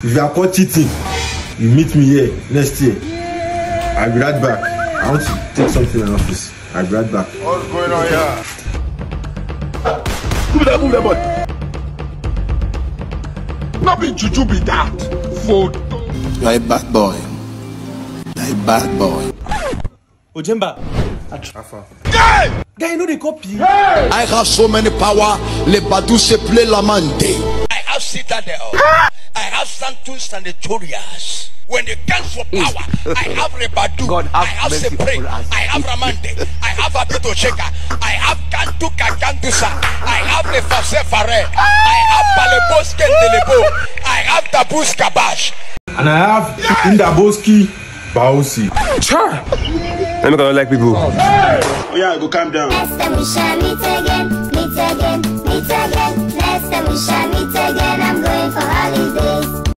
If you are caught cheating, you meet me here next year. I'll be right back. I want to take something in office. I'll be right back. What's going on here? Move that, move that boy. Not be juju be that. Food. You're a bad boy. You're a bad boy. Ojemba. Guy! Guy, you know they copy. I have so many power. Le Badou se play la mande. I have citadel. I have Santus and the Torias. When they come for power, I have Rebadu, God I have have Sepre. I have Ramande, I have Abito Sheka, I have Kantuka Kantusa, I have the Fasefare, I have Baleboske Delebo, I have Tabus Kabash. And I have Indaboski Baosi. Let me go like people. Oh yeah, go calm down.